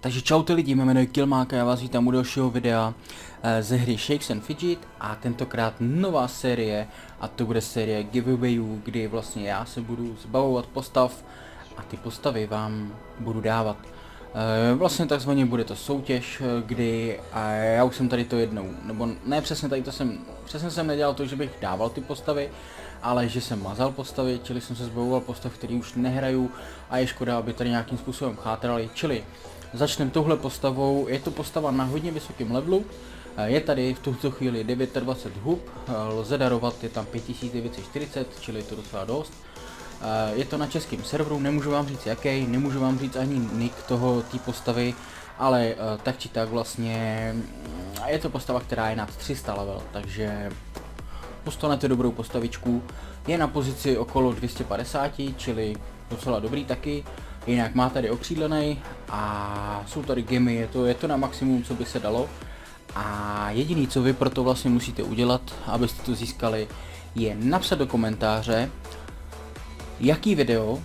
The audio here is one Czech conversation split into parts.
Takže čau ty lidi, jmenuji Kilmáka, já vás vítám u dalšího videa eh, ze hry Shakes and Fidget a tentokrát nová série a to bude série giveawayů, kdy vlastně já se budu zbavovat postav a ty postavy vám budu dávat. Eh, vlastně takzvaně bude to soutěž, eh, kdy a já už jsem tady to jednou, nebo ne přesně tady to jsem, přesně jsem nedělal to, že bych dával ty postavy, ale že jsem mazal postavy, čili jsem se zbavoval postav, který už nehraju a je škoda, aby tady nějakým způsobem chátrali, čili Začneme touhle postavou, je to postava na hodně vysokém levelu, eh, je tady v tuto chvíli 29 hub, lze darovat, je tam 5940, čili je to docela dost. Eh, je to na českém serveru, nemůžu vám říct jaký, nemůžu vám říct ani nick toho té postavy, ale tak či tak vlastně mm, je to postava, která je nad 300 level, takže dostanete dobrou postavičku. Je na pozici okolo 250, čili docela dobrý taky. Jinak má tady okřídlený a jsou tady gemy, je to, je to na maximum, co by se dalo. A jediný, co vy proto vlastně musíte udělat, abyste to získali, je napsat do komentáře, jaký video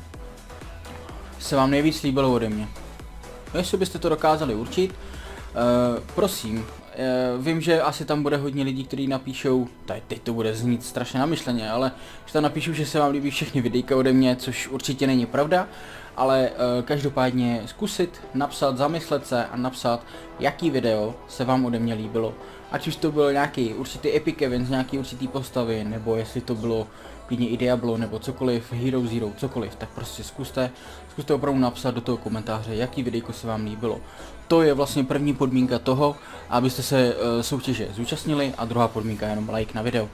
se vám nejvíc líbilo ode mě. Jestli byste to dokázali určit, uh, prosím, uh, vím, že asi tam bude hodně lidí, kteří napíšou, tady teď to bude znít strašně namyšleně, ale že tam napíšou, že se vám líbí všechny videjka ode mě, což určitě není pravda, ale uh, každopádně zkusit napsat, zamyslet se a napsat, jaký video se vám ode mě líbilo. Ať už to bylo nějaký určitý epic event z nějaký určitý postavy, nebo jestli to bylo klidně i Diablo, nebo cokoliv, Hero Zero, cokoliv, tak prostě zkuste, zkuste opravdu napsat do toho komentáře, jaký videjko se vám líbilo. To je vlastně první podmínka toho, abyste se uh, soutěže zúčastnili a druhá podmínka je jenom like na video.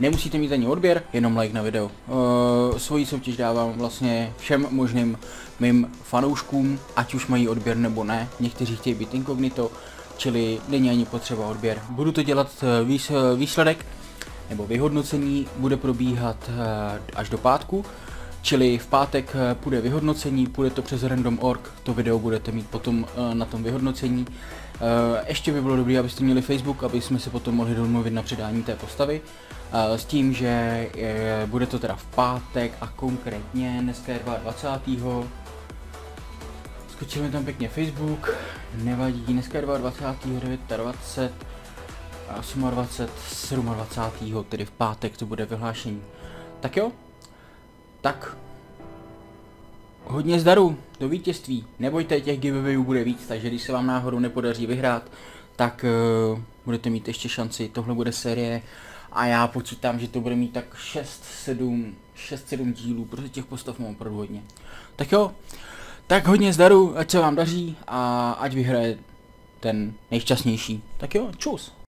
Nemusíte mít ani odběr, jenom like na video. Uh, svoji soutěž dávám vlastně všem možným mým fanouškům, ať už mají odběr nebo ne. Někteří chtějí být inkognito, čili není ani potřeba odběr. Budu to dělat eh, výs, eh, výsledek, nebo vyhodnocení bude probíhat až do pátku. Čili v pátek půjde vyhodnocení, půjde to přes random.org, to video budete mít potom na tom vyhodnocení. Ještě by bylo dobré, abyste měli Facebook, aby jsme se potom mohli domluvit na předání té postavy. S tím, že bude to teda v pátek a konkrétně dneska je 22. Skočil mi tam pěkně Facebook, nevadí, dneska je 22. 29, 20, 28, 27. tedy v pátek to bude vyhlášení. Tak jo, tak hodně zdaru do vítězství. Nebojte, těch giveawayů bude víc, takže když se vám náhodou nepodaří vyhrát, tak uh, budete mít ještě šanci. Tohle bude série a já počítám, že to bude mít tak 6-7 6-7 dílů, protože těch postav mám opravdu hodně. Tak jo, tak hodně zdaru, ať se vám daří a ať vyhraje ten nejšťastnější. Tak jo, čus.